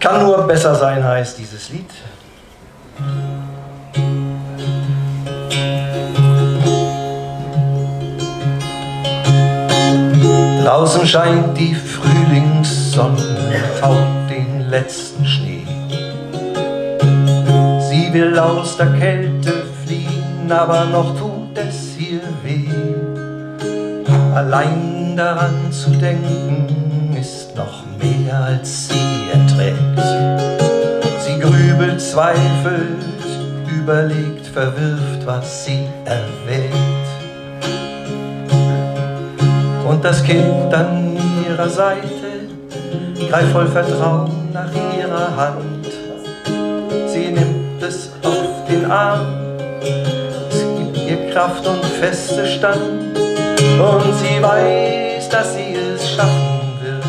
Kann nur besser sein, heißt dieses Lied. Draußen scheint die Frühlingssonne, taut den letzten Schnee. Sie will aus der Kälte fliehen, aber noch tut es ihr weh. Allein daran zu denken, ist noch mehr als sie grübelt, zweifelt, überlegt, verwirft, was sie erwählt. Und das Kind an ihrer Seite greift voll Vertrauen nach ihrer Hand. Sie nimmt es auf den Arm, es gibt ihr Kraft und feste Stand. Und sie weiß, dass sie es schaffen wird.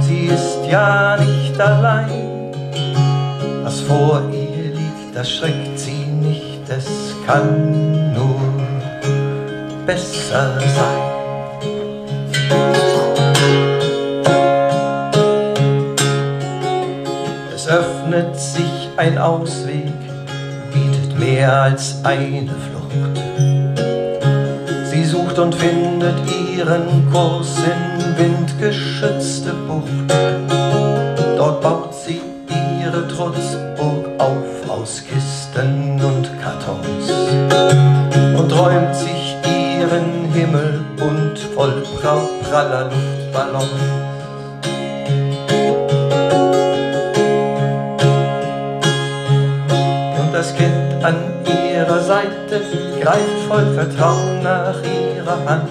Sie ist ja nicht allein. Was vor ihr das schreckt sie nicht. Es kann nur besser sein. Es öffnet sich ein Ausweg, bietet mehr als eine Flucht. Sie sucht und findet ihren Kurs in windgeschützte Bucht. Dort baut sie ihre Trutzburg auf aus Kisten und Kartons und träumt sich ihren Himmel bunt voll praller Luftballons. Und das Kind an ihrer Seite greift voll Vertrauen nach ihrer Hand.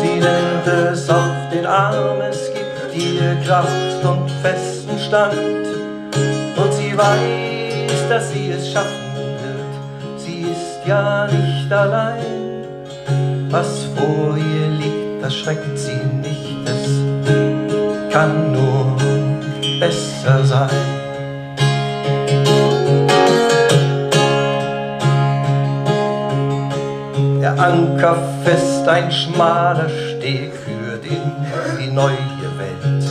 Sie nimmt es auf den Arm, es gibt ihr Kraft und festen Stand. Weiß, dass sie es schaffen wird, sie ist ja nicht allein. Was vor ihr liegt, das schreckt sie nicht, es kann nur besser sein. Der Anker fest, ein schmaler Steg führt in die neue Welt.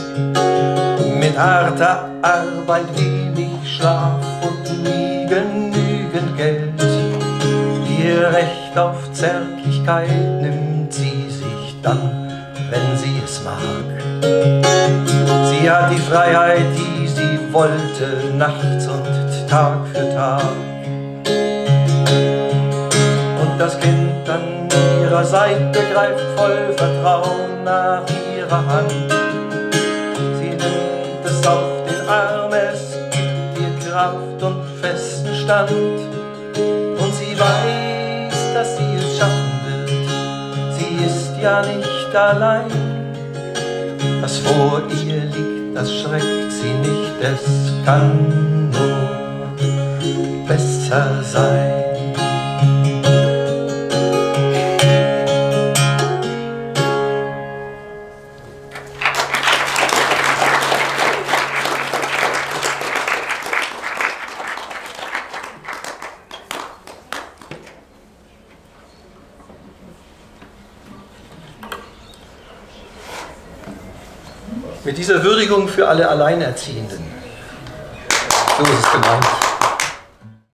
Mit harter Arbeit, wenig Schlaf und nie genügend Geld. Ihr Recht auf Zärtlichkeit nimmt sie sich dann, wenn sie es mag. Sie hat die Freiheit, die sie wollte, nachts und Tag für Tag. Und das Kind an ihrer Seite greift voll Vertrauen nach ihrer Hand. Sie nimmt es auf den Arm, Stand. Und sie weiß, dass sie es schaffen wird. Sie ist ja nicht allein. Was vor ihr liegt, das schreckt sie nicht. Es kann nur besser sein. Mit dieser Würdigung für alle Alleinerziehenden. So ist es gemeint.